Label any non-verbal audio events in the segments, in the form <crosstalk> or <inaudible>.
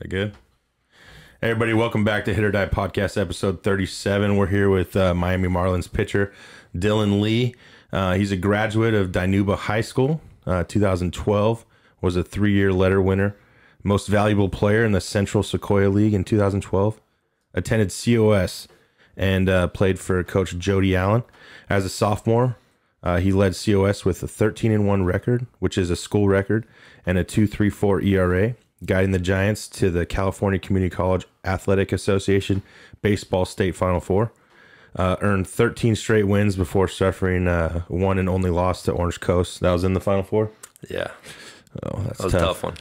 That good? Hey, everybody, welcome back to Hit or Die Podcast, episode 37. We're here with uh, Miami Marlins pitcher Dylan Lee. Uh, he's a graduate of Dinuba High School, uh, 2012, was a three year letter winner, most valuable player in the Central Sequoia League in 2012, attended COS, and uh, played for Coach Jody Allen. As a sophomore, uh, he led COS with a 13 and 1 record, which is a school record, and a 2.34 ERA, guiding the Giants to the California Community College Athletic Association Baseball State Final Four. Uh, earned 13 straight wins before suffering uh, one and only loss to Orange Coast. That was in the Final Four. Yeah, Oh, that's that was a tough. tough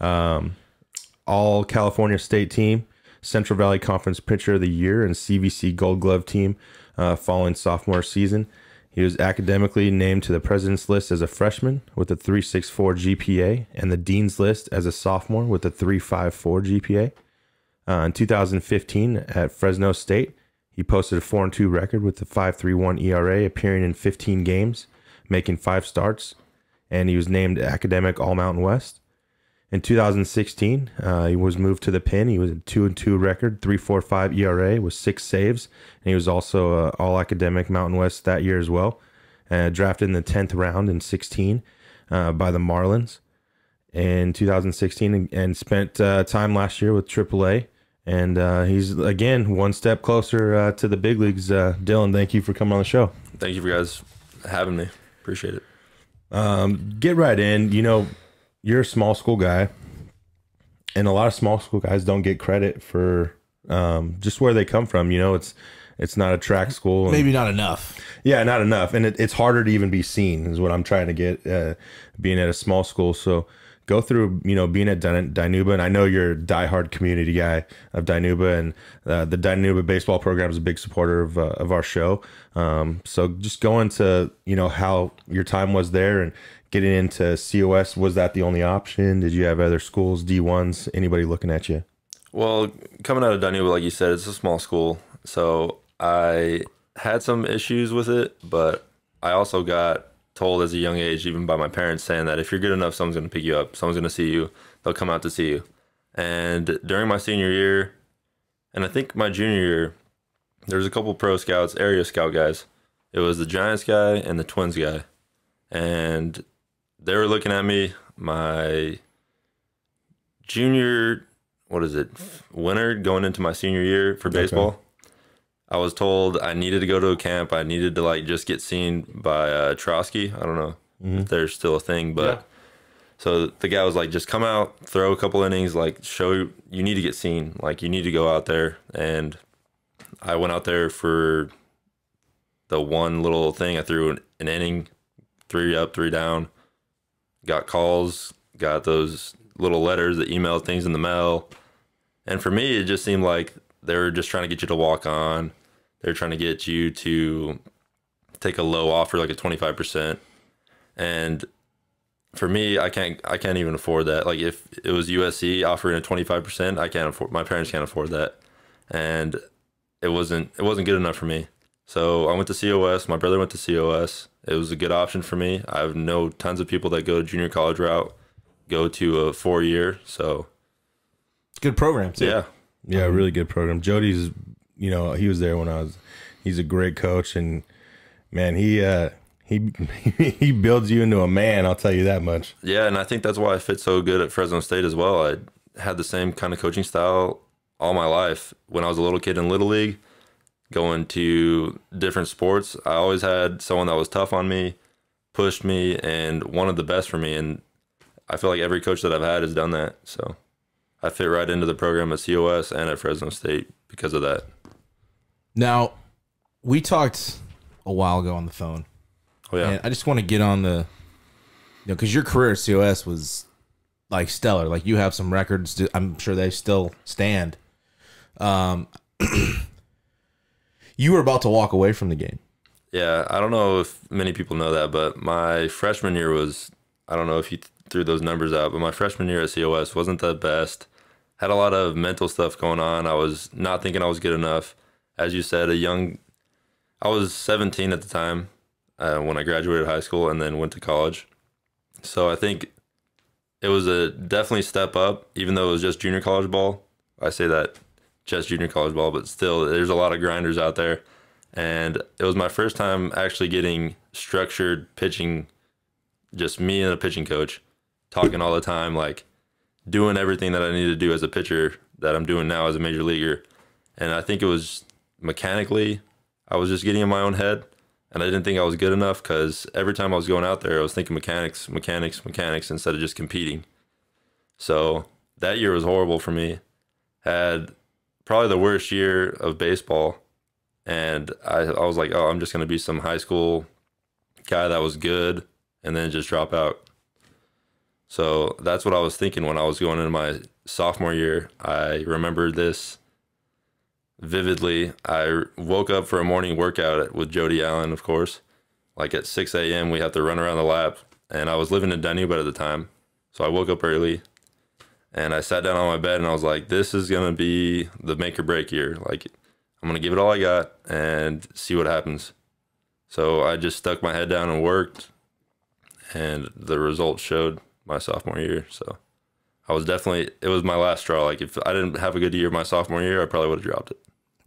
one. All California State team, Central Valley Conference Pitcher of the Year, and CVC Gold Glove team uh, following sophomore season. He was academically named to the President's List as a freshman with a 3.64 GPA and the Dean's List as a sophomore with a 3.54 GPA. Uh, in 2015 at Fresno State, he posted a 4 2 record with a 5.31 ERA, appearing in 15 games, making five starts, and he was named Academic All Mountain West. In 2016, uh, he was moved to the pin. He was a two and two record, three four five ERA with six saves, and he was also uh, all academic Mountain West that year as well. Uh, drafted in the tenth round in 16 uh, by the Marlins in 2016, and, and spent uh, time last year with AAA. And uh, he's again one step closer uh, to the big leagues. Uh, Dylan, thank you for coming on the show. Thank you for guys having me. Appreciate it. Um, get right in. You know, you're a small school guy, and a lot of small school guys don't get credit for um, just where they come from. You know, it's it's not a track school. and- Maybe not enough. yeah, not enough, and it, it's harder to even be seen. Is what I'm trying to get. Uh, being at a small school, so go through. You know, being at Din- Dinuba, and I know you're a diehard community guy of Dinuba, and uh, the Dinuba baseball program is a big supporter of uh, of our show. Um, so just go into you know how your time was there and getting into COS. Was that the only option? Did you have other schools, D ones, anybody looking at you? Well, coming out of Dinuba, like you said, it's a small school, so I had some issues with it, but I also got told as a young age, even by my parents, saying that if you're good enough, someone's going to pick you up, someone's going to see you, they'll come out to see you. And during my senior year, and I think my junior year, there was a couple pro scouts, area scout guys. It was the Giants guy and the Twins guy, and they were looking at me. My junior, what is it, winter going into my senior year for baseball. I was told I needed to go to a camp. I needed to like just get seen by uh, Trotsky. I don't know if there's still a thing, but so the guy was like, just come out, throw a couple innings, like show you need to get seen. Like you need to go out there. And I went out there for the one little thing. I threw an, an inning, three up, three down. Got calls, got those little letters, the email things in the mail. And for me, it just seemed like they were just trying to get you to walk on. They're trying to get you to take a low offer, like a twenty five percent. And for me, I can't I can't even afford that. Like if it was USC offering a twenty five percent, I can't afford. My parents can't afford that, and it wasn't it wasn't good enough for me. So I went to COS. My brother went to COS. It was a good option for me. I have know tons of people that go to junior college route, go to a four year. So Good program too. yeah, Yeah, really good program. Jody's, you know, he was there when I was. He's a great coach, and man, he uh he <laughs> he builds you into a man. I'll tell you that much. Yeah, and I think that's why I fit so good at Fresno State as well. I had the same kind of coaching style all my life. When I was a little kid in Little League, going to different sports, I always had someone that was tough on me, pushed me, and wanted the best for me. And I feel like every coach that I've had has done that. So I fit right into the program at COS and at Fresno State because of that. Now, we talked a while ago on the phone, Oh, yeah. and I just want to get on the, you know, because your career at COS was like stellar. Like you have some records. I'm sure they still stand. Um, <clears throat> you were about to walk away from the game. Yeah, I don't know if many people know that, but my freshman year was I don't know if you th- threw those numbers out, but my freshman year at COS wasn't the best. Had a lot of mental stuff going on. I was not thinking I was good enough. As you said, a young I was 17 at the time uh, when I graduated high school and then went to college. So I think it was a definitely step up, even though it was just junior college ball. I say that just junior college ball, but still, there's a lot of grinders out there. And it was my first time actually getting structured pitching, just me and a pitching coach talking all the time, like doing everything that I need to do as a pitcher that I'm doing now as a major leaguer. And I think it was mechanically, I was just getting in my own head. And I didn't think I was good enough because every time I was going out there, I was thinking mechanics, mechanics, mechanics instead of just competing. So that year was horrible for me. Had probably the worst year of baseball. And I, I was like, oh, I'm just going to be some high school guy that was good and then just drop out. So that's what I was thinking when I was going into my sophomore year. I remember this vividly. I woke up for a morning workout with Jody Allen, of course. Like at 6 a.m., we have to run around the lab. And I was living in Dinuba at the time. So I woke up early and I sat down on my bed and I was like, this is going to be the make or break year. Like, I'm going to give it all I got and see what happens. So I just stuck my head down and worked. And the results showed my sophomore year. So I was definitely, it was my last straw. Like, if I didn't have a good year my sophomore year, I probably would have dropped it.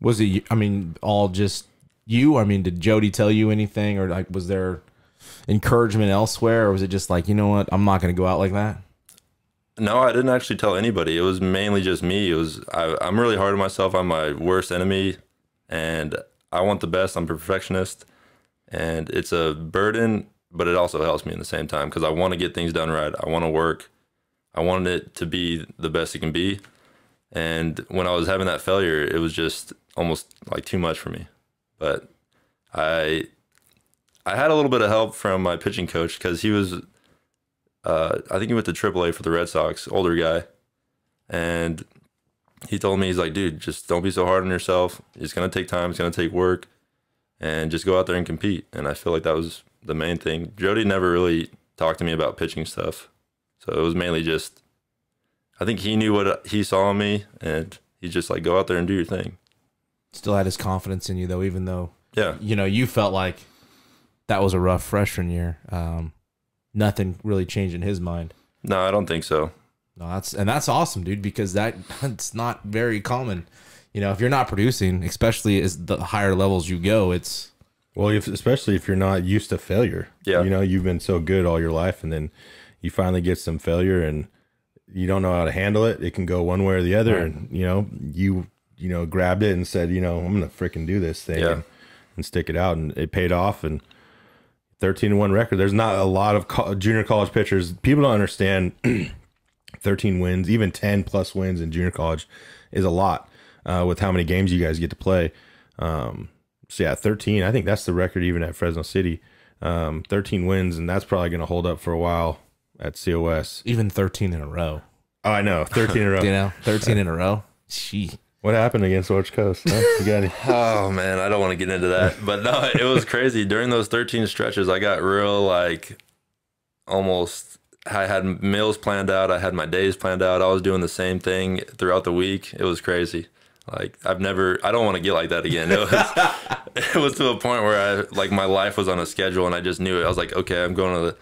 Was it? I mean, all just you? I mean, did Jody tell you anything, or like, was there encouragement elsewhere, or was it just like, you know what, I'm not going to go out like that? No, I didn't actually tell anybody. It was mainly just me. It was I, I'm really hard on myself. I'm my worst enemy, and I want the best. I'm a perfectionist, and it's a burden, but it also helps me in the same time because I want to get things done right. I want to work. I wanted it to be the best it can be, and when I was having that failure, it was just almost like too much for me. But I I had a little bit of help from my pitching coach because he was uh, I think he went to AAA for the Red Sox, older guy, and he told me he's like, dude, just don't be so hard on yourself. It's gonna take time. It's gonna take work, and just go out there and compete. And I feel like that was the main thing. Jody never really talked to me about pitching stuff, so it was mainly just. I think he knew what he saw in me, and he just like go out there and do your thing. Still had his confidence in you though, even though Yeah, you know you felt like that was a rough freshman year. Um, nothing really changed in his mind. no, I don't think so. No, that's and that's awesome, dude, because that <laughs> that's not very common. You know, if you're not producing, especially as the higher levels you go, it's Well, if, especially if you're not used to failure. Yeah. You know, you've been so good all your life, and then you finally get some failure, and you don't know how to handle it. It can go one way or the other, and you know, you you know grabbed it and said, you know, I'm gonna freaking do this thing Yeah. and, and stick it out, and it paid off. And 13 and one record. There's not a lot of co- junior college pitchers. People don't understand. <clears throat> 13 wins, even 10 plus wins in junior college, is a lot uh, with how many games you guys get to play. Um, so yeah, 13. I think that's the record even at Fresno City. Um, 13 wins, and that's probably going to hold up for a while at COS. even 13 in a row. Oh, I know, <laughs> 13 in a row. You know, 13 in a row. Gee. What happened against Orange Coast? Huh? <laughs> Oh man, I don't want to get into that. But no, it was crazy. During those 13 stretches, I got real like almost I had meals planned out, I had my days planned out. I was doing the same thing throughout the week. It was crazy. Like I've never I don't want to get like that again. It was <laughs> it was to a point where I like my life was on a schedule and I just knew it. I was like, okay, I'm going to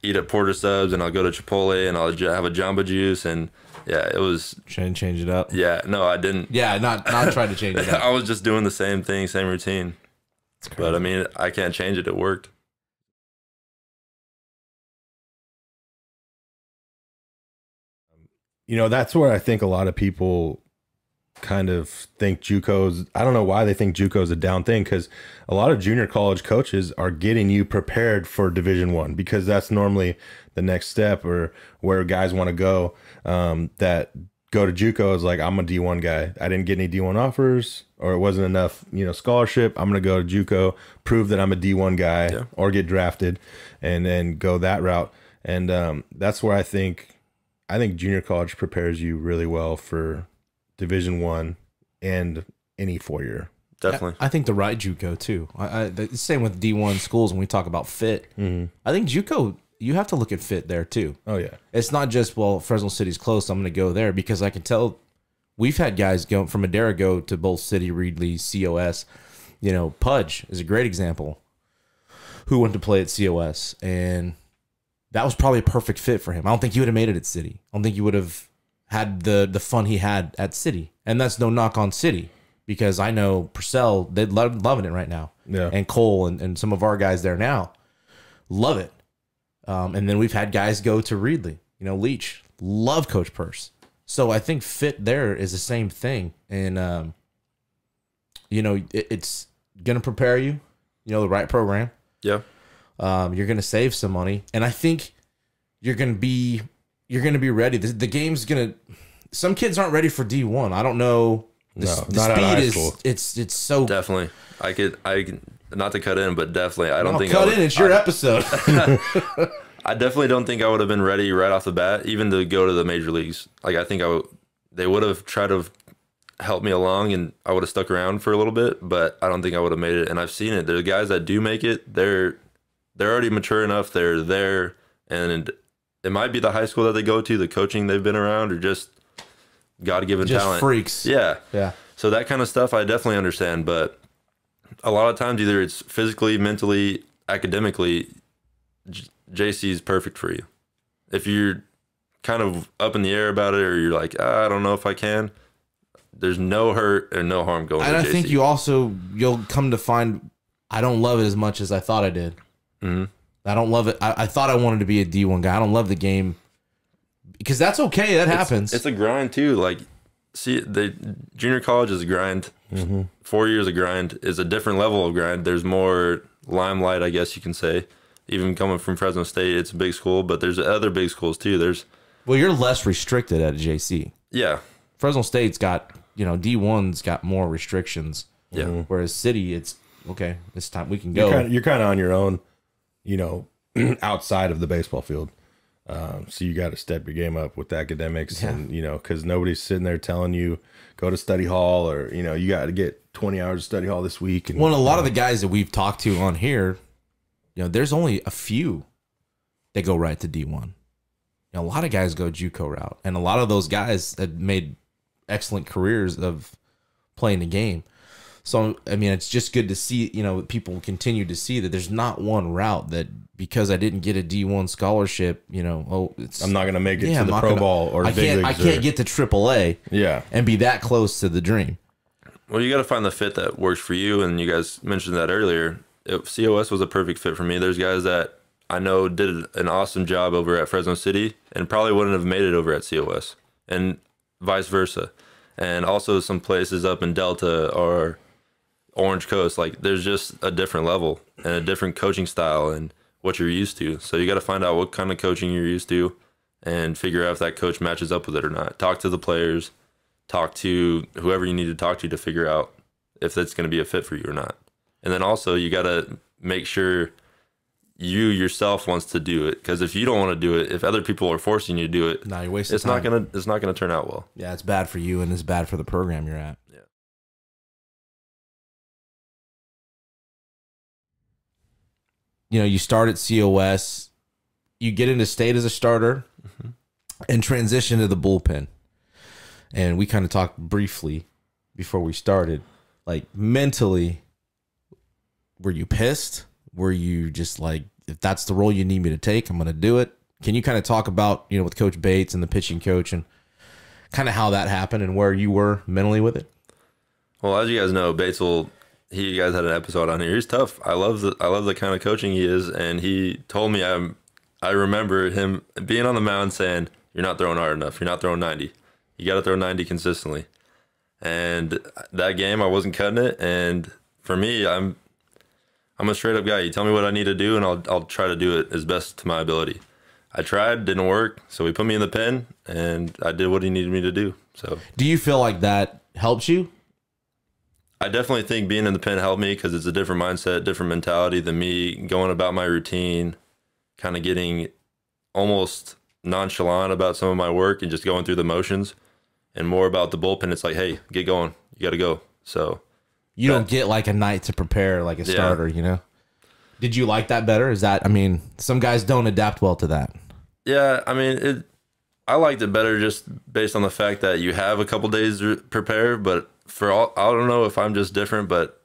eat at Port of Subs and I'll go to Chipotle and I'll have a Jamba Juice and yeah, it was Trying to change it up. yeah, no, I didn't Yeah, not not trying to change it up. <laughs> I was just doing the same thing, same routine. But I mean, I can't change it. It worked. you know that's where I think a lot of people kind of think JUCO's. I don't know why they think JUCO's a down thing because a lot of junior college coaches are getting you prepared for Division One because that's normally the next step or where guys want to go. Um, that go to JUCO is like I'm a D1 guy. I didn't get any D1 offers or it wasn't enough, you know, scholarship. I'm gonna go to JUCO, prove that I'm a D1 guy Yeah. or get drafted, and then go that route. And um, that's where I think I think junior college prepares you really well for Division One and any four year. Definitely. I think the right JUCO too. I, I the same with D one schools when we talk about fit. I think JUCO you have to look at fit there too. Oh yeah, It's not just well Fresno City's close. I'm going to go there because I can tell we've had guys go from Madera go to both City Reedley COS. You know, Pudge is a great example. Who went to play at COS and that was probably a perfect fit for him. I don't think he would have made it at City. I don't think he would have had the the fun he had at City. And that's no knock on City because I know Purcell, they're lo- loving it right now. Yeah. And Cole and, and some of our guys there now love it. Um, and then we've had guys go to Reedley, you know, Leach, love Coach Purse. So I think fit there is the same thing. And, um, you know, it, it's going to prepare you, you know, the right program. Yeah. Um, you're going to save some money. And I think you're going to be, you're going to be ready. The, the game's going to, some kids aren't ready for D1. I don't know. The, No, the not out of high speed is, school. it's, it's so Definitely. I could, I could, not to cut in, but definitely, I don't Oh, think I cut would- in. It's your I, episode. <laughs> I definitely don't think I would have been ready right off the bat, even to go to the major leagues. Like I think I would, they would have tried to help me along, and I would have stuck around for a little bit, but I don't think I would have made it. And I've seen it. The guys that do make it, they're they're already mature enough. They're there, and it might be the high school that they go to, the coaching they've been around, or just God given talent. freaks. Yeah. Yeah. So that kind of stuff I definitely understand, but a lot of times either it's physically, mentally, academically, J- JC is perfect for you. If you're kind of up in the air about it, or you're like, ah, I don't know if I can, there's no hurt or no harm going. And I JC. think you also you'll come to find I don't love it as much as I thought I did. Mhm. I don't love it. I, I thought I wanted to be a D one guy. I don't love the game because that's okay. That happens. It's a grind too. Like, see, the junior college is a grind. Mm-hmm. Four years of grind is a different level of grind. There's more limelight, I guess you can say. Even coming from Fresno State, it's a big school, but there's other big schools too. There's, well, you're less restricted at a JC. yeah, Fresno State's got you know D one's got more restrictions. yeah. Mm-hmm. Whereas City, it's okay. This time we can go. You're kind of, you're kind of on your own, you know, <clears throat> outside of the baseball field. Um, so you got to step your game up with academics, and you know, because nobody's sitting there telling you go to study hall or you know you got to get 20 hours of study hall this week. And Well, a lot of the guys that we've talked to on here, you know, there's only a few that go right to D1. You know, a lot of guys go JUCO route, and a lot of those guys have made excellent careers of playing the game. So, I mean, it's just good to see, you know, people continue to see that there's not one route that because I didn't get a D1 scholarship, you know, oh, it's I'm not going to make it yeah, to I'm the pro gonna- ball or I can't, I can't or- get to AAA yeah. and be that close to the dream. Well, you got to find the fit that works for you. And you guys mentioned that earlier. It, COS was a perfect fit for me. There's guys that I know did an awesome job over at Fresno City and probably wouldn't have made it over at COS, and vice versa. And also some places up in Delta or Orange Coast, like there's just a different level and a different coaching style and what you're used to. So you got to find out what kind of coaching you're used to and figure out if that coach matches up with it or not. Talk to the players, talk to whoever you need to talk to to figure out if that's going to be a fit for you or not. And then also you got to make sure you yourself wants to do it because if you don't want to do it, if other people are forcing you to do it, Now you're wasting it's time. not gonna it's not gonna turn out well. Yeah, it's bad for you and it's bad for the program you're at. You know, you start at COS, you get into state as a starter and transition to the bullpen. And we kind of talked briefly before we started. Like mentally, were you pissed? Were you just like, if that's the role you need me to take, I'm going to do it? Can you kind of talk about, you know, with Coach Bates and the pitching coach and kind of how that happened and where you were mentally with it? Well, as you guys know, Batesole, he you guys had an episode on here. He's tough. I love the I love the kind of coaching he is, and he told me I'm. I remember him being on the mound saying, "You're not throwing hard enough. You're not throwing 90. You got to throw 90 consistently." And that game, I wasn't cutting it. And for me, I'm I'm a straight up guy. You tell me what I need to do, and I'll I'll try to do it as best to my ability. I tried, didn't work, so he put me in the pen, and I did what he needed me to do. So Do you feel like that helps you? I definitely think being in the pen helped me because it's a different mindset, different mentality than me going about my routine, kind of getting almost nonchalant about some of my work and just going through the motions, and more about the bullpen. It's like, hey, get going, you got to go. So You don't get like a night to prepare like a Yeah. starter, you know? Did you like that better? Is that I mean, some guys don't adapt well to that. yeah, I mean it. I liked it better just based on the fact that you have a couple days to prepare. But for all, I don't know if I'm just different, but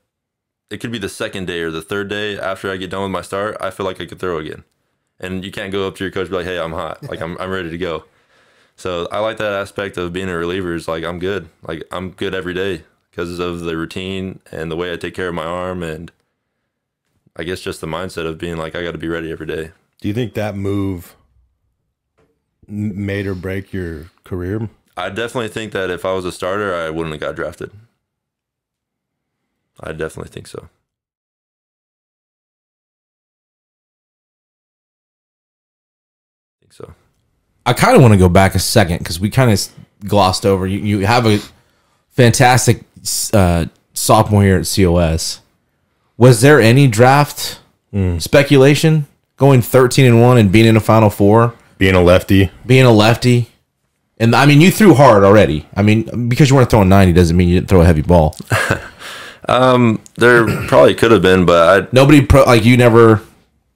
it could be the second day or the third day after I get done with my start. I feel like I could throw again. and you can't go up to your coach be like, "Hey, I'm hot. Like I'm I'm ready to go." So I like that aspect of being a reliever. Is like I'm good. Like I'm good every day because of the routine and the way I take care of my arm, and I guess just the mindset of being like I got to be ready every day. Do you think that move made or break your career? I definitely think that if I was a starter, I wouldn't have got drafted. I definitely think so. I think so. I kind of want to go back a second because we kind of glossed over. You, you have a fantastic uh, sophomore year at COS. Was there any draft speculation going 13 and 1 and being in a Final Four, Being a lefty, being a lefty? And I mean, you threw hard already. I mean, because you weren't throwing 90 doesn't mean you didn't throw a heavy ball. <laughs> Um, there probably could have been, but I Nobody, pro, like, you never,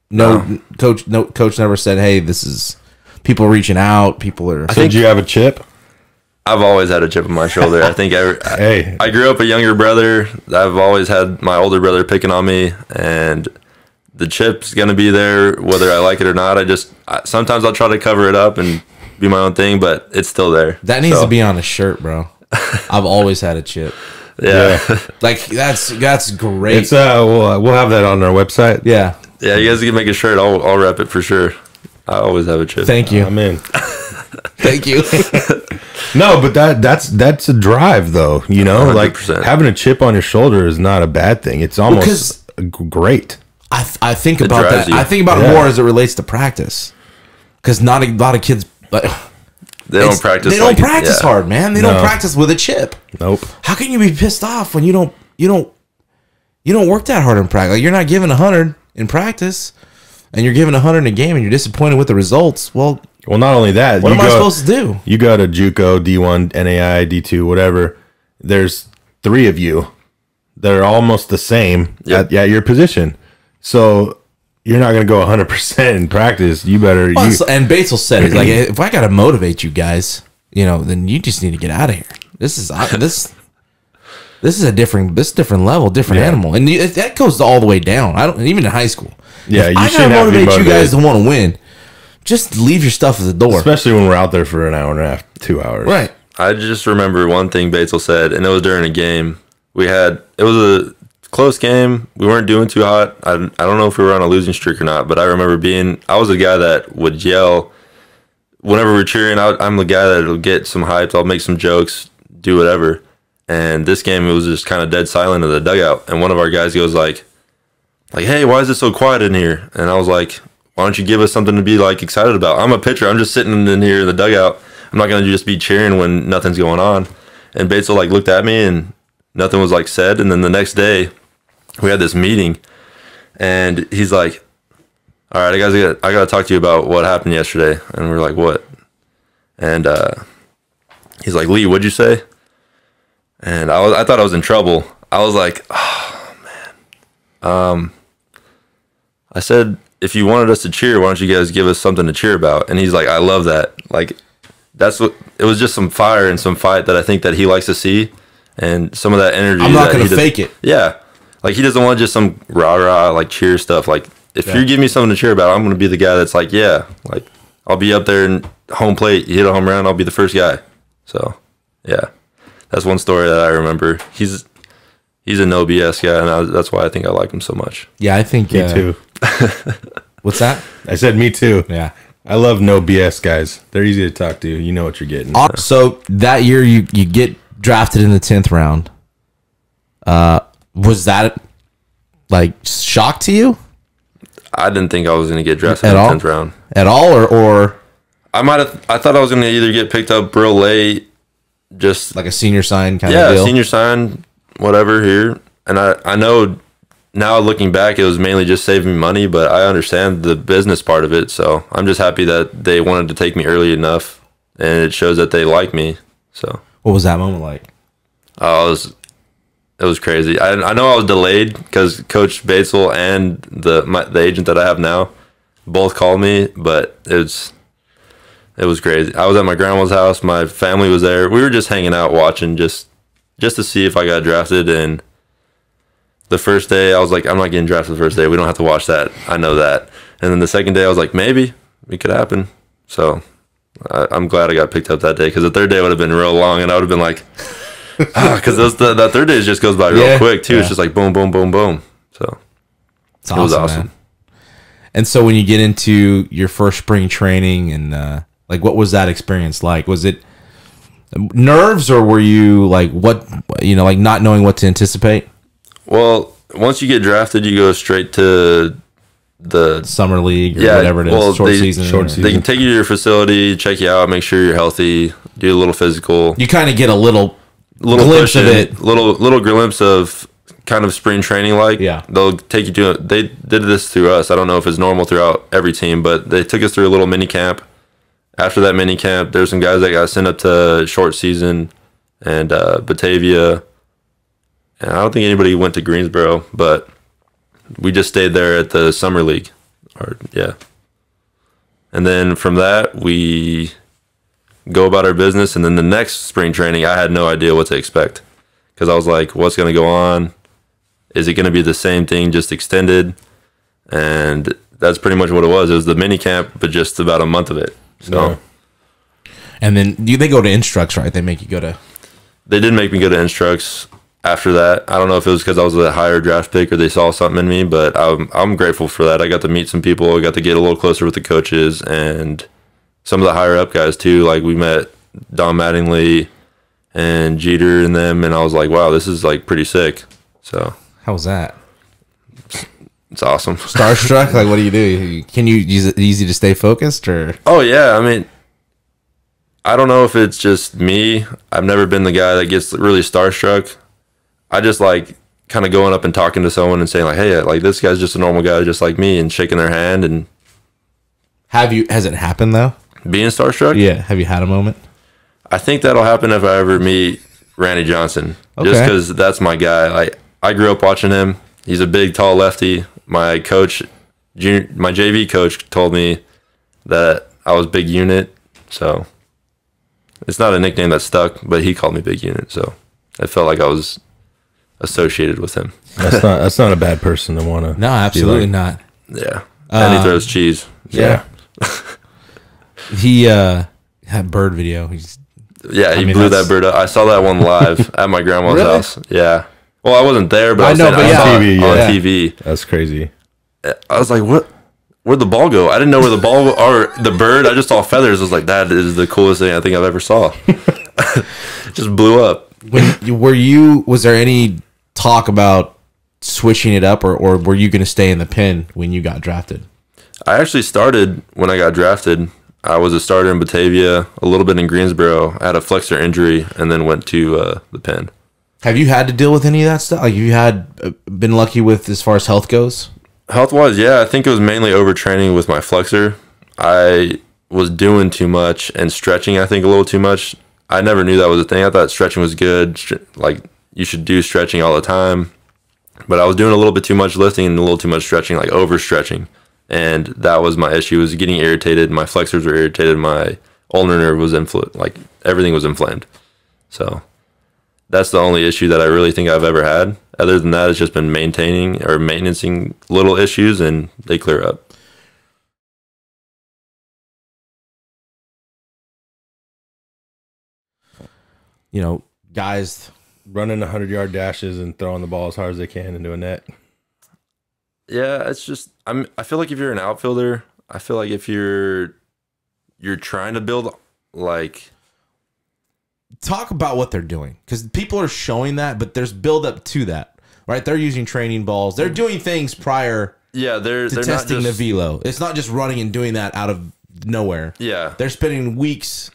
no, coach, no, coach never said, hey, this is people reaching out. People are. so did you have a chip? I've always had a chip on my shoulder. I think I, <laughs> I, Hey, I grew up a younger brother. I've always had my older brother picking on me, and the chip's gonna be there whether I like it or not. I just I, sometimes I'll try to cover it up and be my own thing, but it's still there. That needs So, to be on a shirt, bro. <laughs> I've always had a chip. yeah, yeah. <laughs> Like that's that's great. it's uh, we'll, uh, we'll have that on our website. yeah. Yeah, you guys can make a shirt. I'll I'll rep it for sure. I always have a chip. Thank you. I'm in. <laughs> Thank you. No, but that that's that's a drive though. You know, like 100%. having a chip on your shoulder is not a bad thing. It's almost Because- g- great. I th- I think about that. you. I think about Yeah. it more as it relates to practice, because not a lot of kids. Like, They don't practice. They don't like practice yeah. hard, man. They No. don't practice with a chip. Nope. How can you be pissed off when you don't you don't you don't work that hard in practice? Like you're not giving hundred in practice, and you're giving hundred in a game, and you're disappointed with the results. Well, Well, not only that, what you am I supposed to do? You go to JUCO, D1, NAI, D2, whatever. There's three of you that are almost the same Yep. at, at your position. So you're not going to go 100% in practice. You better. Well, you, so- and Batesole said, "He's like, <clears throat> if I got to motivate you guys, you know, then you just need to get out of here. This is this, this is a different, this different level, different Yeah. animal, and you, that goes all the way down. I don't even in high school. Yeah, if you I shouldn't gotta have be motivate you guys to motivated. want to win. Just leave your stuff at the door. especially when we're out there for an hour and a half, two hours. right. I just remember one thing Batesole said, and it was during a game. We had it was a close game. We weren't doing too hot. I, I don't know if we were on a losing streak or not, but I remember being I was the guy that would yell whenever we're cheering. I, I'm the guy that'll get some hyped. I'll make some jokes, do whatever. And this game, it was just kind of dead silent in the dugout. And one of our guys goes like, like, hey, why is it so quiet in here? And I was like, why don't you give us something to be like excited about? I'm a pitcher. I'm just sitting in here in the dugout. I'm not gonna just be cheering when nothing's going on. And Batesole like looked at me and nothing was like said. And then the next day, we had this meeting, and he's like, "All right, I guys, got I gotta talk to you about what happened yesterday." And we're like, "What?" And uh, he's like, "Lee, what'd you say?" And I was, I thought I was in trouble. I was like, "Oh man," um, I said, "If you wanted us to cheer, why don't you guys give us something to cheer about?" And he's like, "I love that." Like, that's what it was. Just some fire and some fight that I think that he likes to see, and some of that energy. I'm not gonna fake it. yeah. Like he doesn't want just some rah rah like cheer stuff. Like if you give me something to cheer about, I'm gonna be the guy that's like, yeah, like I'll be up there and home plate, you hit a home run, I'll be the first guy. So yeah. That's one story that I remember. He's he's a no BS guy and I, that's why I think I like him so much. Yeah, I think. Me uh, too. <laughs> What's that? I said me too. Yeah. I love no BS guys. They're easy to talk to. You know what you're getting. So that year, you you get drafted in the tenth round. Uh, was that like shock to you I didn't think I was gonna get drafted At in the all? tenth round. at all, or or I might have I thought I was gonna either get picked up real late, just like a senior sign kind yeah, of deal? senior sign, whatever here. And I, I know now looking back, it was mainly just saving money, but I understand the business part of it. So I'm just happy that they wanted to take me early enough, and it shows that they like me. So What was that moment like? it was it was crazy. I, I know I was delayed because Coach Batesole and the my, the agent that I have now both called me, but it was it was crazy. I was at my grandma's house. My family was there. We were just hanging out, watching, just just to see if I got drafted, and The first day, I was like, I'm not getting drafted the first day. We don't have to watch that. I know that. And then the second day, I was like, maybe it could happen. So I, I'm glad I got picked up that day because the third day would have been real long, and I would have been like, because the, that third day just goes by real Yeah. quick too. Yeah. It's just like boom, boom, boom, boom. So It's it was awesome, awesome. man. And so when you get into your first spring training and uh, like what was that experience like? Was it nerves or were you like what you know like not knowing what to anticipate? Well, once you get drafted, you go straight to the Summer league or Yeah, whatever it is, well, short they- season. short season. They can take you to your facility, check you out, make sure you're healthy, do a little physical, You kind of get a little little glimpse of it. little little glimpse of kind of spring training. Like, Yeah. they'll take you to. They did this through us. I don't know if it's normal throughout every team, but they took us through a little mini camp. After that mini camp, there's some guys that got sent up to short season and uh, Batavia. And I don't think anybody went to Greensboro, but we just stayed there at the summer league. Or yeah. And then from that, we go about our business. And then the next spring training, I had no idea what to expect because I was like, what's going to go on? Is it going to be the same thing, just extended? And that's pretty much what it was. It was the mini camp, but just about a month of it. So Yeah. and then you, they go to instructs, right? They make you go to they did make me go to Instructs after that. I don't know if it was because I was a higher draft pick or they saw something in me, but I'm, I'm grateful for that. I got to meet some people. I got to get a little closer with the coaches and some of the higher up guys too. Like we met Don Mattingly and Jeter and them, and I was like, wow, this is like pretty sick. So how was that? it's awesome. <laughs> Starstruck? like what do you do? Can you use it easy to stay focused or Oh yeah, I mean, I don't know if it's just me. I've never been the guy that gets really starstruck. I just like kind of going up and talking to someone and saying like, "Hey, uh, like this guy's just a normal guy, just like me," and shaking their hand and have you has it happened though? Being starstruck. Yeah, have you had a moment? I think that'll happen if I ever meet Randy Johnson, just because that's my guy. Like I grew up watching him. He's a big, tall lefty. My coach, junior, my JV coach, told me that I was big unit. So it's not a nickname that stuck, but he called me big unit. So I felt like I was associated with him. That's not that's not a bad person to want to. No, absolutely not. Yeah, and he Uh, throws cheese. Yeah. <laughs> he uh had bird video. He's Yeah, he mean, blew that's- that bird up. I saw that one live <laughs> at my grandma's Really? house. Yeah. Well, I wasn't there, but I I, was know, saying but I yeah. saw TV, it on yeah. TV. That's crazy. I was like, what? Where'd the ball go? I didn't know where the ball or the bird. I just saw feathers. I was like, that is the coolest thing I think I've ever saw. <laughs> just blew up. when you- were you was there any talk about switching it up or, or were you gonna stay in the pin when you got drafted? I actually started when I got drafted. I was a starter in Batavia, a little bit in Greensboro. I had a flexor injury, and then went to uh, the pen. Have you had to deal with any of that stuff? Like you had uh, been lucky with as far as health goes? Health wise, yeah, I think it was mainly overtraining with my flexor. I was doing too much and stretching, I think, a little too much. I never knew that was a thing. I thought stretching was good. Like, you should do stretching all the time. But I was doing a little bit too much lifting and a little too much stretching, like overstretching. And that was my issue, was getting irritated. My flexors were irritated. My ulnar nerve was inflamed. Like, everything was inflamed. So, that's the only issue that I really think I've ever had. Other than that, it's just been maintaining or maintaining little issues and they clear up. You know, guys Running 100 yard dashes and throwing the ball as hard as they can into a net. Yeah, it's just I'm I feel like if you're an outfielder, I feel like if you're you're trying to build like talk about what they're doing because people are showing that, but there's build up to that, right? They're using training balls. They're doing things prior yeah, they're to they're testing not just, the velo. It's not just running and doing that out of nowhere. Yeah. They're spending weeks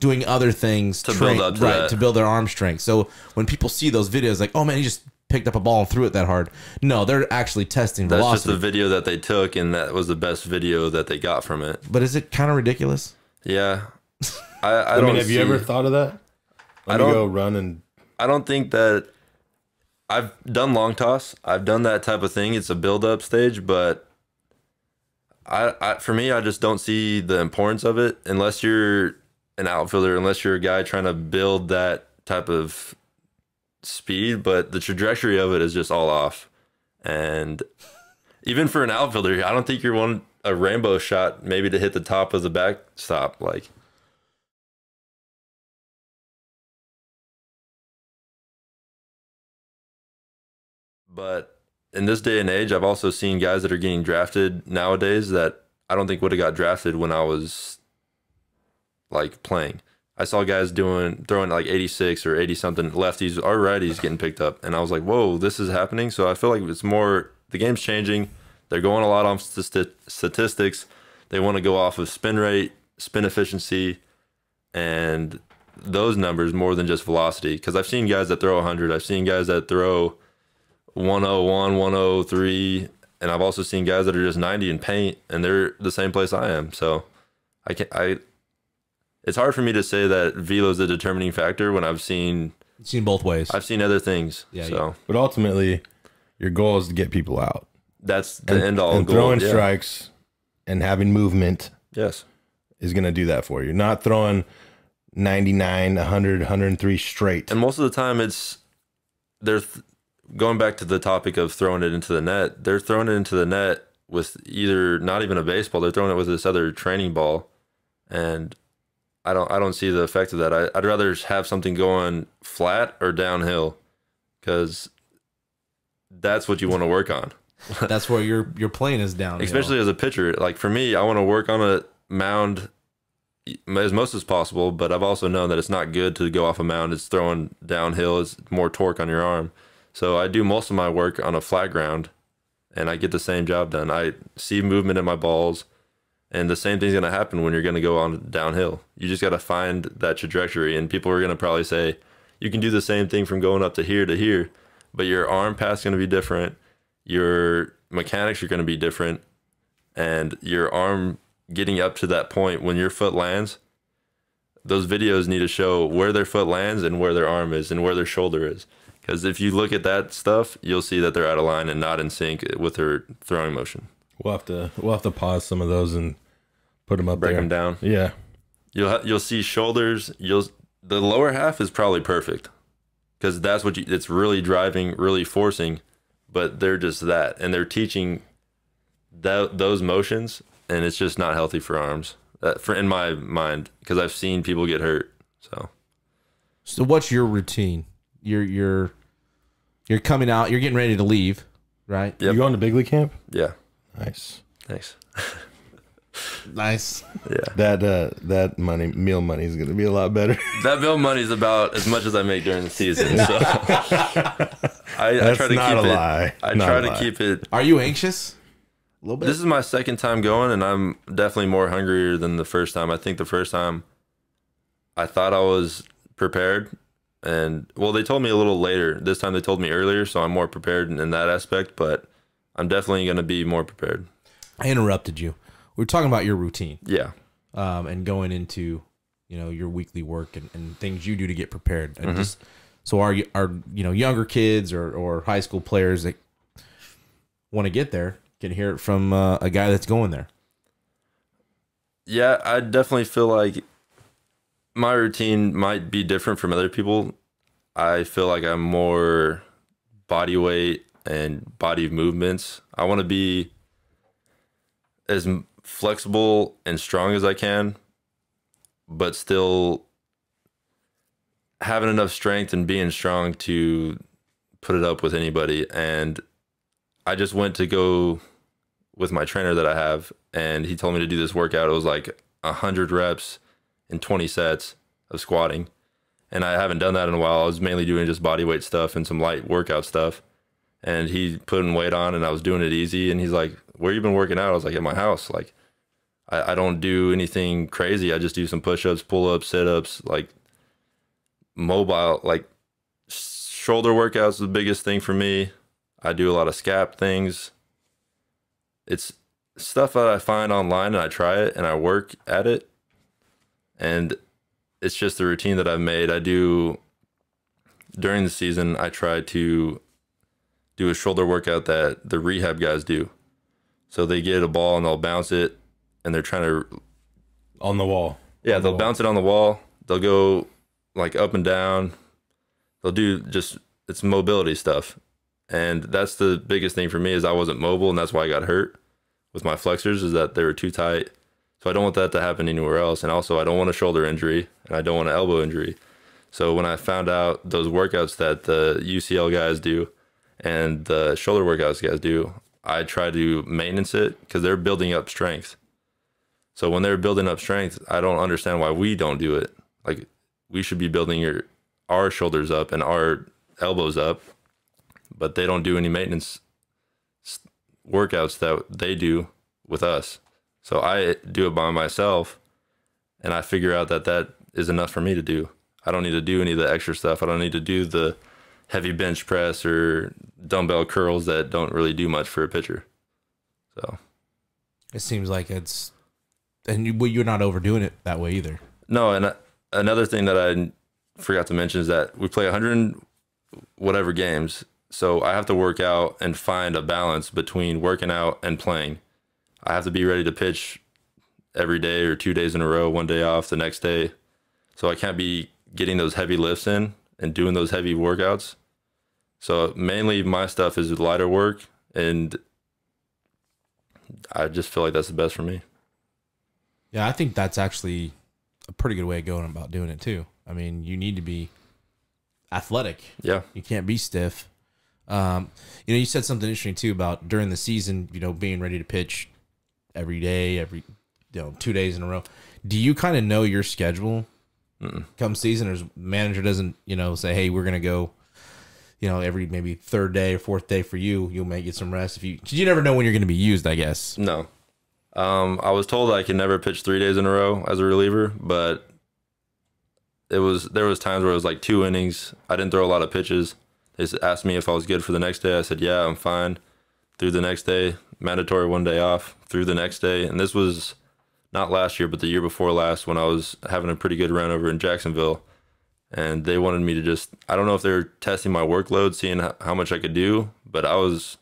doing other things To build up to right that. to build their arm strength. So when people see those videos, like, oh man, he just picked up a ball and threw it that hard. No, they're actually testing That's velocity. just the video that they took and that was the best video that they got from it. but is it kind of ridiculous? Yeah. <laughs> I, I, I, don't mean, have you ever thought of that? Let I don't- go run and I don't think that I've done long toss. I've done that type of thing. It's a build up stage, but I, I for me, I just don't see the importance of it unless you're an outfielder, unless you're a guy trying to build that type of speed. But the trajectory of it is just all off. And even for an outfielder, I don't think you're one a rainbow shot maybe to hit the top of the backstop. Like But in this day and age, I've also seen guys that are getting drafted nowadays that I don't think would have got drafted when I was like playing. I saw guys doing throwing like 86 or 80 something lefties or righties getting picked up, and I was like, "Whoa, this is happening!" So I feel like it's more the game's changing. They're going a lot on st- statistics. They want to go off of spin rate, spin efficiency, and those numbers more than just velocity. Because I've seen guys that throw 100. I've seen guys that throw 101, 103, and I've also seen guys that are just 90 in paint, and they're the same place I am. So I can I. It's hard for me to say that velo is a determining factor when I've seen Seen both ways. I've seen other things. Yeah, so But ultimately, your goal is to get people out. that's the and, end all and goal. throwing yeah. strikes and having movement Yes. is going to do that for you. Not throwing 99, 100, 103 straight. And most of the time, it's they're th- going back to the topic of throwing it into the net. They're throwing it into the net with either not even a baseball. They're throwing it with this other training ball, and I don't I don't see the effect of that. I, I'd rather have something going flat or downhill, because that's what you want to work on. <laughs> That's where your your plane is down. especially as a pitcher. Like for me, I want to work on a mound as most as possible, but I've also known that it's not good to go off a mound. It's throwing downhill. It's more torque on your arm. So I do most of my work on a flat ground, and I get the same job done. I see movement in my balls, and the same thing's gonna happen when you're gonna go on downhill. You just gotta find that trajectory, and people are gonna probably say you can do the same thing from going up to here to here, but your arm path's gonna be different. Your mechanics are gonna be different, and your arm getting up to that point when your foot lands those videos need to show where their foot lands and where their arm is and where their shoulder is because if you look at that stuff you'll see that they're out of line and not in sync with their throwing motion We'll have to we'll have to pause some of those and put them up break there. them down Yeah. you'll ha- you'll see shoulders you'll the lower half is probably perfect because that's what you it's really driving really forcing but they're just that and they're teaching that those motions and it's just not healthy for arms that for in my mind because i've seen people get hurt so So what's your routine? You're you're you're coming out. You're getting ready to leave, right? Yep. You going to big league camp? yeah Nice. Nice. <laughs> Nice. yeah That uh that money meal money is going to be a lot better. <laughs> that meal money is about as much as i make during the season so <laughs> I, I That's try to not keep a it lie. i Not try to lie. keep it Are you anxious? A little bit. This is my second time going, and I'm definitely more hungrier than the first time. I think the first time I thought I was prepared, and well, they told me a little later. This time they told me earlier, so I'm more prepared in, in that aspect. But I'm definitely going to be more prepared. I interrupted you. We were talking about your routine Yeah, um, and going into you know your weekly work and, and things you do to get prepared. And just so our our you know younger kids or or high school players that want to get there can hear it from uh, a guy that's going there. yeah. I definitely feel like my routine might be different from other people. I feel like I'm more body weight and body movements. I want to be as flexible and strong as I can, but still having enough strength and being strong to put it up with anybody. And I just went to go with my trainer that I have, and he told me to do this workout. It was like 100 reps and 20 sets of squatting. And I haven't done that in a while. I was mainly doing just body weight stuff and some light workout stuff. And he putting weight on, and I was doing it easy. And he's like, "Where you been working out?" I was like, "At my house." Like, I, I don't do anything crazy. I just do some push ups, pull ups, sit ups, like mobile, like shoulder workouts is the biggest thing for me. I do a lot of scap things. It's stuff that I find online and I try it and I work at it. And it's just the routine that I've made. I do during the season, I try to do a shoulder workout that the rehab guys do. So they get a ball and they'll bounce it and they're trying to On the wall. yeah, the they'll wall. bounce it on the wall. They'll go like up and down. They'll do just it's mobility stuff. And that's the biggest thing for me is I wasn't mobile, and that's why I got hurt with my flexors is that they were too tight. So I don't want that to happen anywhere else. And also, I don't want a shoulder injury, and I don't want an elbow injury. So when I found out those workouts that the UCL guys do and the shoulder workouts guys do, I try to maintenance it because they're building up strength. So when they're building up strength, I don't understand why we don't do it. Like we should be building your our shoulders up and our elbows up, but they don't do any maintenance workouts that they do with us. So I do it by myself, and I figure out that that is enough for me to do. I don't need to do any of the extra stuff. I don't need to do the heavy bench press or dumbbell curls that don't really do much for a pitcher. So It seems like it's, and you, well, you're not overdoing it that way either. no, and uh, another thing that I forgot to mention is that we play 100 whatever games, so I have to work out and find a balance between working out and playing. I have to be ready to pitch every day or two days in a row, one day off the next day. So I can't be getting those heavy lifts in and doing those heavy workouts. So mainly my stuff is lighter work and I just feel like that's the best for me. Yeah, I think that's actually a pretty good way of going about doing it too. I mean, you need to be athletic. Yeah. You can't be stiff. Um, you know, you said something interesting too about during the season, you know, being ready to pitch every day, every you know, two days in a row. Do you kind of know your schedule come season, or manager doesn't, you know, say, "Hey, we're gonna go," you know, every maybe third day or fourth day for you, you'll may get some rest if you, because you never know when you're going to be used. I guess. No. Um, I was told I could never pitch three days in a row as a reliever, but it was there was times where it was like two innings. I didn't throw a lot of pitches. They asked me if I was good for the next day. I said, "Yeah, I'm fine." Through the next day, mandatory one day off. Through the next day, and this was not last year, but the year before last when I was having a pretty good run over in Jacksonville. And they wanted me to just, I don't know if they were testing my workload, seeing how, much I could do, but I was,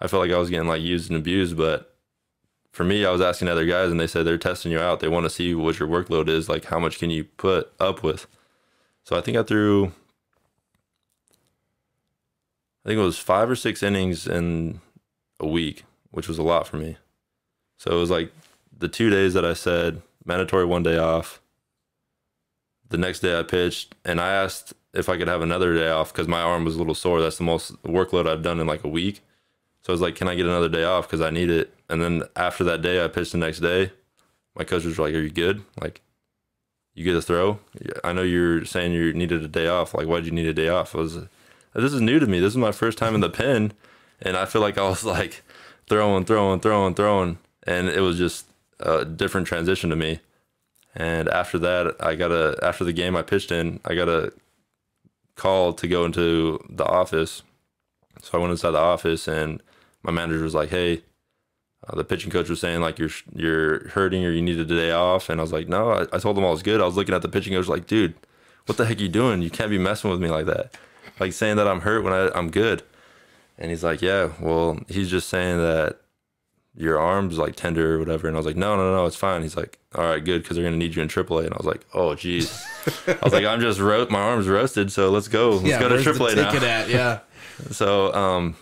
I felt like I was getting like used and abused. But for me, I was asking other guys and they said they're testing you out. They want to see what your workload is, like how much can you put up with. So I think I threw, I think it was five or six innings in a week, which was a lot for me. So it was like the two days that I said mandatory one day off. The next day I pitched, and I asked if I could have another day off because my arm was a little sore. That's the most workload I've done in like a week. So I was like, "Can I get another day off because I need it?" And then after that day, I pitched the next day. My coach was like, "Are you good? Like, you get a throw? I know you're saying you needed a day off. Like, why'd you need a day off?" I was, "This is new to me. This is my first time in the pen, and I feel like I was <laughs> like throwing, throwing, throwing, throwing, and it was just a different transition to me. And after that, I got a after the game I pitched in, I got a call to go into the office. So I went inside the office, and my manager was like, "Hey, uh, the pitching coach was saying like you're you're hurting or you need a day off." And I was like, "No." I, I told him I was good. I was looking at the pitching coach like, "Dude, what the heck are you doing? You can't be messing with me like that. Like saying that I'm hurt when I, I'm good." And he's like, "Yeah, well, he's just saying that your arm's like tender or whatever." And I was like, "No, no, no, it's fine." He's like, "All right, good, because they're gonna need you in AAA." And I was like, "Oh, geez." I was like, "I'm just ro- my arm's roasted, so let's go. Let's go to AAA now." at? Yeah. <laughs> So um,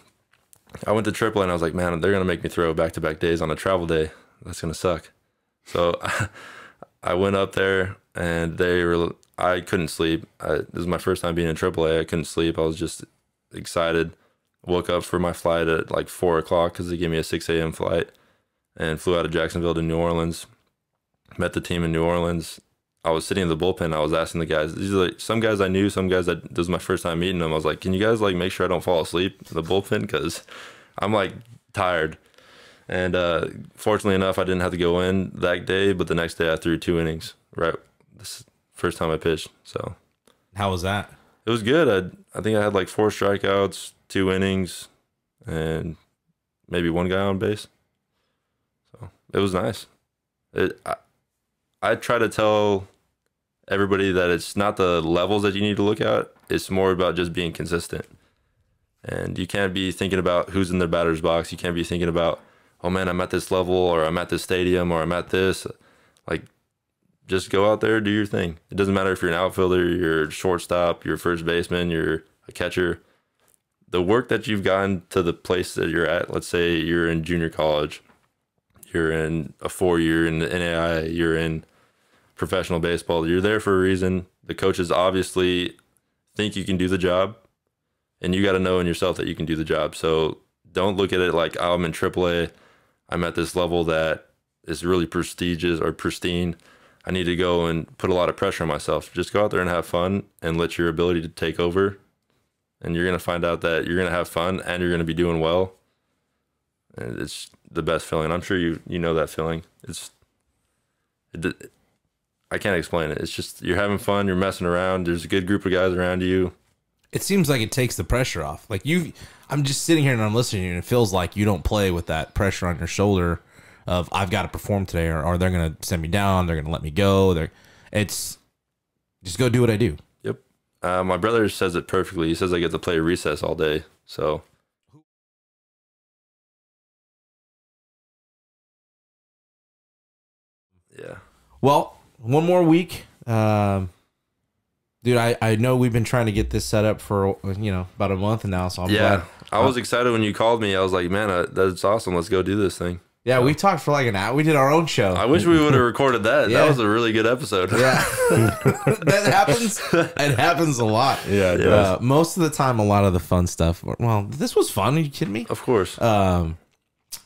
I went to AAA and I was like, man, they're gonna make me throw back to back days on a travel day. That's gonna suck. So <laughs> I went up there and they were. I couldn't sleep. I, this is my first time being in AAA. I couldn't sleep. I was just excited. Woke up for my flight at like four o'clock because they gave me a six a.m. flight, and flew out of Jacksonville to New Orleans. Met the team in New Orleans. I was sitting in the bullpen. I was asking the guys. These are like some guys I knew, some guys that this was my first time meeting them. I was like, "Can you guys like make sure I don't fall asleep in the bullpen because I'm like tired." And uh, fortunately enough, I didn't have to go in that day. But the next day, I threw two innings. Right, this first time I pitched, so How was that? it was good. I I think I had like four strikeouts, two innings, and maybe one guy on base. So it was nice. It I, I try to tell everybody that it's not the levels that you need to look at. It's more about just being consistent. And you can't be thinking about who's in the batter's box. You can't be thinking about, oh man, I'm at this level or I'm at this stadium or I'm at this. Like just go out there, do your thing. It doesn't matter if you're an outfielder, you're shortstop, you're first baseman, you're a catcher. The work that you've gotten to the place that you're at. Let's say you're in junior college, you're in a four year in the NAI, you're in professional baseball. You're there for a reason. The coaches obviously think you can do the job, and you got to know in yourself that you can do the job. So don't look at it like oh, I'm in AAA. I'm at this level that is really prestigious or pristine. I need to go and put a lot of pressure on myself. Just go out there and have fun and let your ability to take over. And you're to find out that you're to have fun and you're to be doing well. And it's the best feeling. I'm sure you you know that feeling. It's it, I can't explain it. It's just you're having fun, you're messing around. There's a good group of guys around you. It seems like it takes the pressure off. Like you, I'm just sitting here and I'm listening, and it feels like you don't play with that pressure on your shoulder of I've got to perform today, or, or they're gonna send me down, they're gonna let me go. They're, it's just go do what I do. Uh, my brother says it perfectly. He says I get to play recess all day. So yeah. Well, one more week. Um, dude, I, I know we've been trying to get this set up for you know about a month now, so I'm Yeah. glad. I was excited when you called me. I was like, man, uh, that's awesome. Let's go do this thing. Yeah, we talked for like an hour. We did our own show. I wish we would have recorded that. Yeah. That was a really good episode. yeah, <laughs> <laughs> that happens. It happens a lot. Yeah, it Yeah. does. Uh, most of the time, a lot of the fun stuff. Well, this was fun. Are you kidding me? Of course. Um,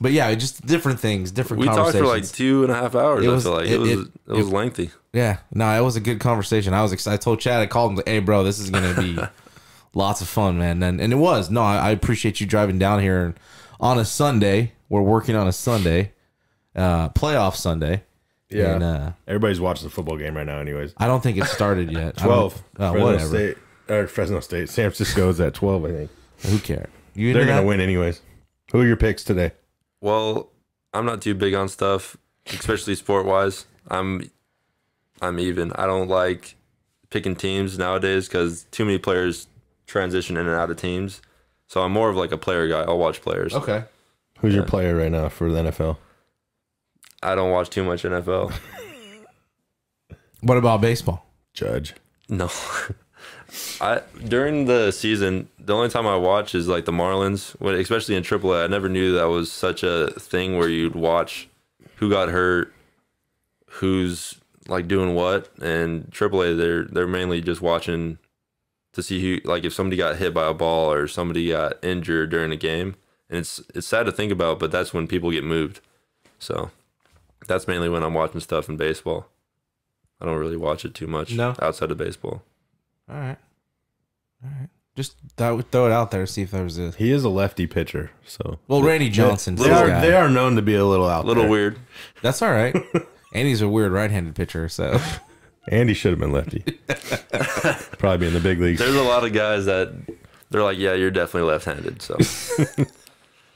but yeah, just different things, different we talked for like two and a half hours. It was- I feel like it- it, was it- it, was lengthy. Yeah, no, it was a good conversation. I was excited. I told Chad, I called him, hey, bro, this is gonna be <laughs> lots of fun, man. And and it was. No, I, I appreciate you driving down here and on a Sunday. We're working on a Sunday, uh, playoff Sunday. Yeah. And, uh, Everybody's watching the football game right now, anyways. I don't think it started yet. 12. Oh, Fresno whatever. State. Or Fresno State. San Francisco is at 12, I think. Who cares? You They're into going that? to win, anyways. Who are your picks today? Well, I'm not too big on stuff, especially sport wise. I'm I'm even. I don't like picking teams nowadays because too many players transition in and out of teams. So I'm more of like a player guy. I'll watch players. Okay. Who's your player right now for the NFL? I don't watch too much NFL. What about baseball? Judge. No. <laughs> I during the season, the only time I watch is like the Marlins, when especially in AAA. I never knew that was such a thing where you'd watch who got hurt, who's like doing what, and AAA they're they're mainly just watching to see who like if somebody got hit by a ball or somebody got injured during a game, and it's it's sad to think about, but that's when people get moved. So that's mainly when I'm watching stuff in baseball. I don't really watch it too much No? outside of baseball. All right. All right. Just throw, throw it out there. See if there was a. He is a lefty pitcher, so. Well, Randy Johnson. They are, they are known to be a little out A little there. weird. <laughs> That's all right. Andy's a weird right-handed pitcher, so <laughs> Andy should have been lefty. <laughs> Probably be in the big leagues. There's a lot of guys that they're like, yeah, you're definitely left-handed. So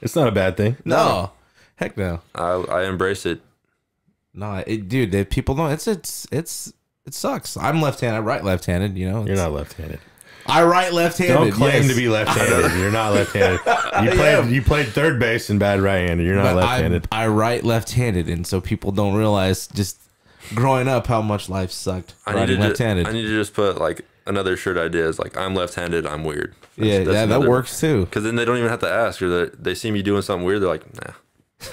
It's not a bad thing. no, heck no, I, I embrace it. no, it, dude. If people don't, it's it's it's it sucks. I'm left-handed, right left-handed. You know, You're not left-handed. I right left-handed. Don't claim yes. to be left-handed. You're not left-handed. <laughs> You played you played third base and bad right-handed. You're not left-handed. I, I write left-handed, and so people don't realize just growing up how much life sucked I need to ju- left-handed. I need to just put like another shirt idea is like I'm left-handed. I'm weird. yeah, yeah, that works too. Because then they don't even have to ask, or they, they see me doing something weird. They're like, nah.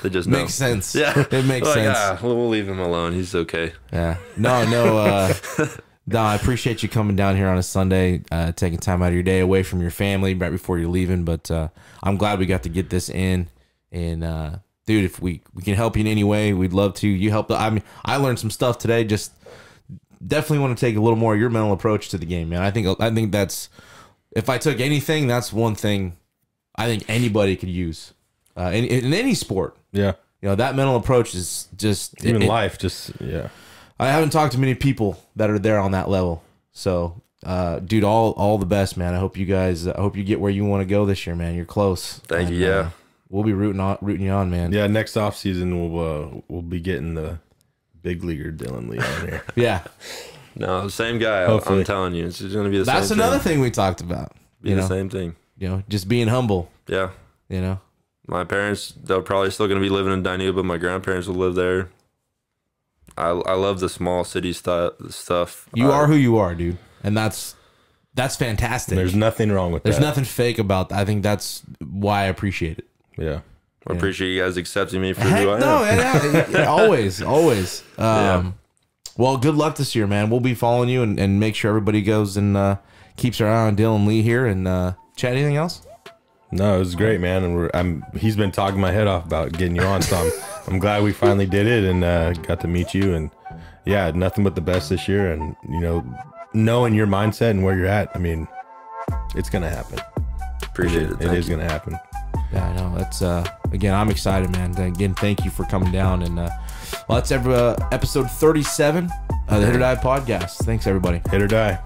They just <laughs> know. Makes sense. <laughs> Yeah, it makes like, sense. Ah, we'll, we'll leave him alone. He's okay. Yeah. No, no, uh <laughs> no, I appreciate you coming down here on a Sunday, uh, taking time out of your day away from your family right before you're leaving. But uh I'm glad we got to get this in. And uh dude, if we we can help you in any way, we'd love to. You helped I mean I learned some stuff today, just definitely want to take a little more of your mental approach to the game, man. I think I think that's if I took anything, that's one thing I think anybody could use. Uh in, in any sport. yeah. You know, that mental approach is just Even it- it- life, just yeah. I haven't talked to many people that are there on that level. So, uh, dude, all all the best, man. I hope you guys. I hope you get where you want to go this year, man. You're close. Thank you, yeah. uh, we'll be rooting on rooting you on, man. Yeah, next off season we'll uh, we'll be getting the big leaguer Dylan Lee on here. <laughs> Yeah. No, same guy. Hopefully. I'm telling you, it's just gonna be the That's same. That's another thing. thing we talked about. Be You the know, same thing. you know, just being humble. Yeah. You know, My parents, they're probably still going to be living in Dinuba, but my grandparents will live there. I, I love the small city stu- stuff. you I- are who you are, dude, and that's that's fantastic. There's nothing wrong with There's that. nothing fake about that. I think that's why I appreciate it. Yeah. I appreciate you guys accepting me for Heck who I am. no, yeah, yeah, <laughs> yeah, always, always. Um, Well, good luck this year, man. We'll be following you and, and make sure everybody goes and uh, keeps their eye on Dylan Lee here. And uh, Chad, anything else? No, it was great, man. And we're, I'm he's been talking my head off about getting you on, so I'm <laughs> I'm glad we finally did it and uh, got to meet you. And yeah, nothing but the best this year. And you know, knowing your mindset and where you're at, I mean, it's gonna happen. Appreciate it. It Thank is you. gonna happen. Yeah, I know. That's uh, again, I'm excited, man. Again, thank you for coming down. And uh, well, that's every, uh, episode 37 of the Hit or Die podcast. Thanks, everybody. Hit or die.